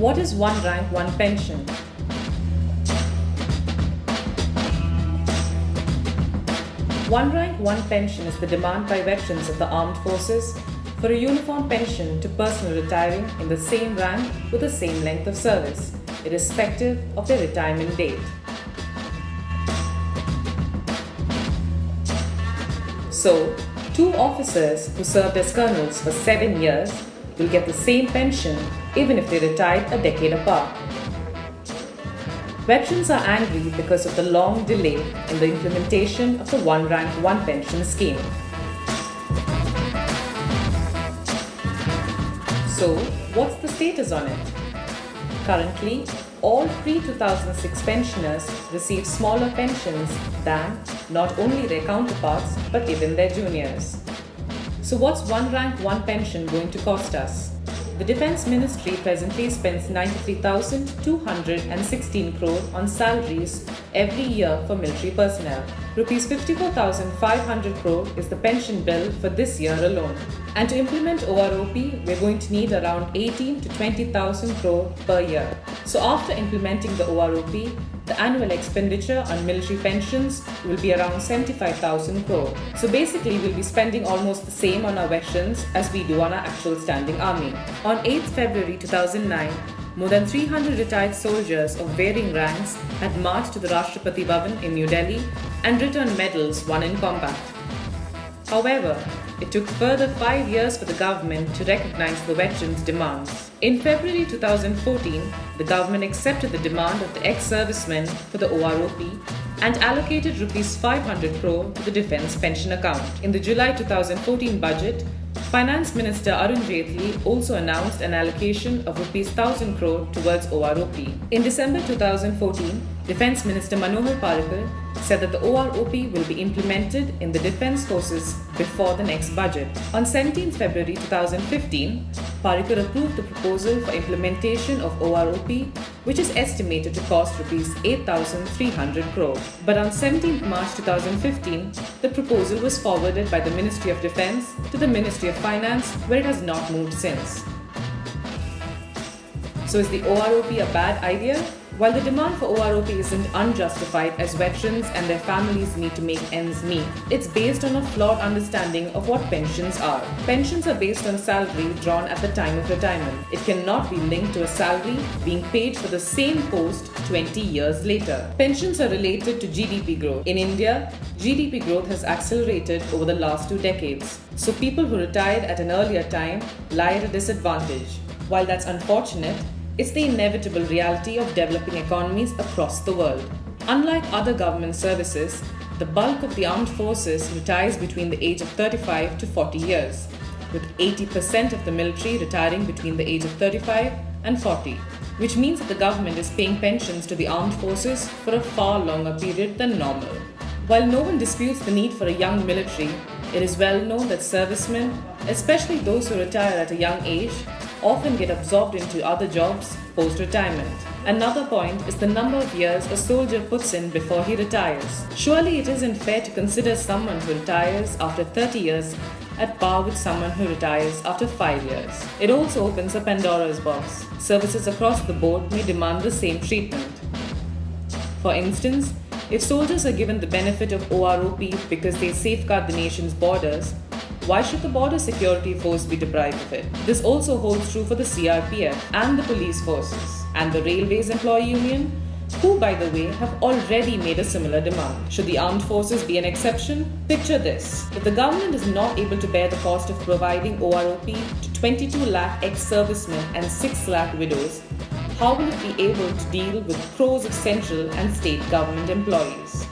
What is one rank, one pension? One rank, one pension is the demand by veterans of the armed forces for a uniform pension to personnel retiring in the same rank with the same length of service, irrespective of their retirement date. So, two officers who served as colonels for seven years will get the same pension even if they retired a decade apart. Veterans are angry because of the long delay in the implementation of the One Rank One Pension scheme. So, what's the status on it? Currently, all pre-2006 pensioners receive smaller pensions than not only their counterparts but even their juniors. So what's one rank, one pension going to cost us? The Defence Ministry presently spends 93,216 crore on salaries every year for military personnel. Rupees 54,500 crore is the pension bill for this year alone. And to implement OROP, we're going to need around 18 to 20,000 crore per year. So after implementing the OROP, the annual expenditure on military pensions will be around 75,000 crore. So basically, we'll be spending almost the same on our veterans as we do on our actual standing army. On 8th February 2009, more than 300 retired soldiers of varying ranks had marched to the Rashtrapati Bhavan in New Delhi and returned medals won in combat. However, it took further five years for the government to recognize the veterans' demands. In February 2014, the government accepted the demand of the ex-servicemen for the OROP and allocated rupees 500 crore to the defense pension account. In the July 2014 budget, Finance Minister Arun Jaitley also announced an allocation of rupees 1000 crore towards OROP. In December 2014, Defence Minister Manohar Parrikar said that the OROP will be implemented in the defence forces before the next budget. On 17 February 2015, Parrikar approved the proposal for implementation of OROP, which is estimated to cost rupees 8,300 crore. But on 17 March 2015, the proposal was forwarded by the Ministry of Defence to the Ministry of Finance, where it has not moved since. So is the OROP a bad idea? While the demand for OROP isn't unjustified as veterans and their families need to make ends meet, it's based on a flawed understanding of what pensions are. Pensions are based on salary drawn at the time of retirement. It cannot be linked to a salary being paid for the same post 20 years later. Pensions are related to GDP growth. In India, GDP growth has accelerated over the last two decades. So people who retired at an earlier time lie at a disadvantage. While that's unfortunate, it's the inevitable reality of developing economies across the world. Unlike other government services, the bulk of the armed forces retires between the age of 35 to 40 years, with 80% of the military retiring between the age of 35 and 40, which means that the government is paying pensions to the armed forces for a far longer period than normal. While no one disputes the need for a young military, it is well known that servicemen, especially those who retire at a young age, often get absorbed into other jobs post retirement. Another point is the number of years a soldier puts in before he retires. Surely it isn't fair to consider someone who retires after 30 years at par with someone who retires after 5 years. It also opens a Pandora's box. Services across the board may demand the same treatment. For instance, if soldiers are given the benefit of OROP because they safeguard the nation's borders, why should the border security force be deprived of it? This also holds true for the CRPF and the police forces and the Railways Employee Union, who, by the way, have already made a similar demand. Should the armed forces be an exception? Picture this. If the government is not able to bear the cost of providing OROP to 22 lakh ex-servicemen and 6 lakh widows, how will it be able to deal with crores of central and state government employees?